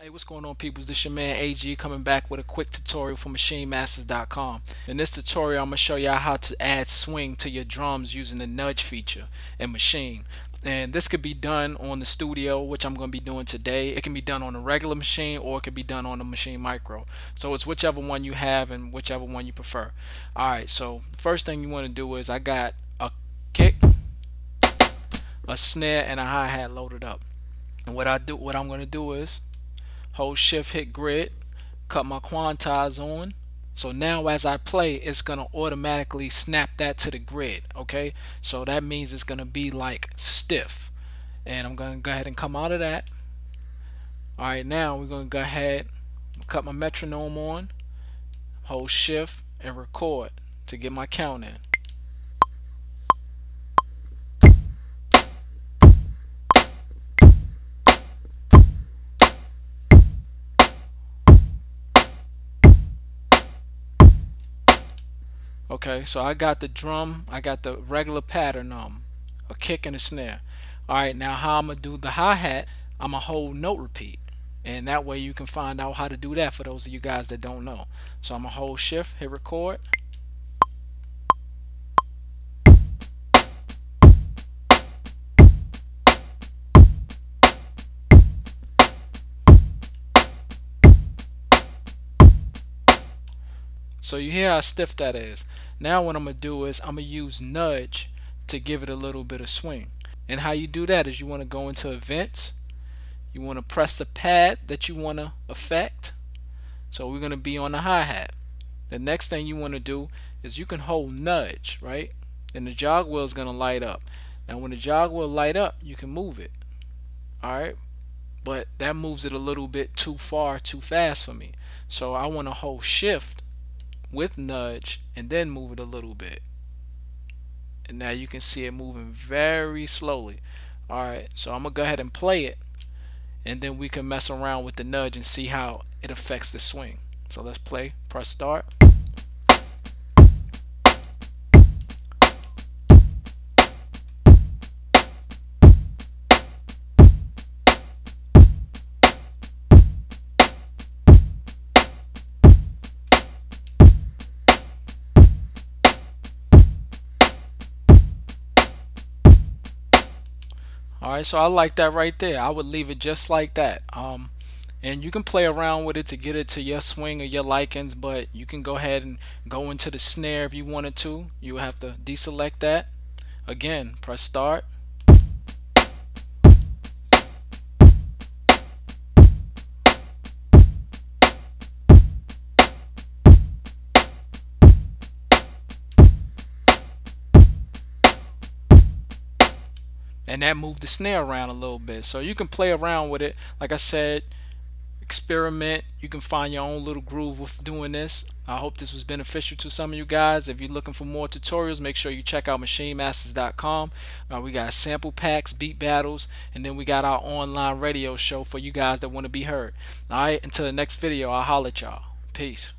Hey, what's going on peoples? This your man AG coming back with a quick tutorial for MaschineMasters.com. In this tutorial, I'm going to show y'all how to add swing to your drums using the nudge feature in Maschine. And this could be done on the studio, which I'm going to be doing today. It can be done on a regular Maschine or it could be done on a Maschine Mikro. So it's whichever one you have and whichever one you prefer. Alright, so first thing you want to do is I got a kick, a snare, and a hi-hat loaded up. And what I do, what I'm going to do is hold shift hit grid cut my quantize on. So now as I play it's gonna automatically snap that to the grid okay? So that means it's gonna be like stiff. And I'm gonna go ahead and come out of that. Alright now we're gonna go ahead cut my metronome on hold shift and record to get my count in Okay, so I got the drum, I got the regular pattern, um, a kick and a snare. Alright, now how I'm to do the hi-hat, I'm to hold note repeat. And that way you can find out how to do that for those of you guys that don't know. So I'm to hold shift, hit record. So you hear how stiff that is. Now what I'm going to do is I'm going to use nudge to give it a little bit of swing. And how you do that is you want to go into events. You want to press the pad that you want to affect. So we're going to be on the hi-hat. The next thing you want to do is you can hold nudge, right? And the jog wheel is going to light up. Now when the jog wheel light up, you can move it. Alright? But that moves it a little bit too far, too fast for me. So I want to hold shift with nudge and then move it a little bit. And now you can see it moving very slowly. Alright so I'm gonna go ahead and play it and then we can mess around with the nudge and see how it affects the swing. So let's play press start Alright, so I like that right there. I would leave it just like that. Um, and you can play around with it to get it to your swing or your likings, but you can go ahead and go into the snare if you wanted to. You have to deselect that. Again, press start. And that moved the snare around a little bit. So you can play around with it. Like I said experiment. You can find your own little groove with doing this. I hope this was beneficial to some of you guys. If you're looking for more tutorials make sure you check out maschinemasters.com uh, we got sample packs beat battles and then we got our online radio show for you guys that want to be heard. Alright until the next video I'll holler at y'all. Peace